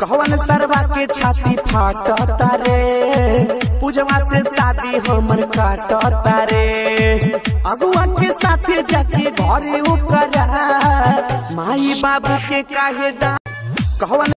कहवन सरवा के छाती फाटता रे? पूजवा से शादी हमर काटता रे। अगुआ के साथे जाके घरे ऊपर माई बाबू के काहे डा कहवन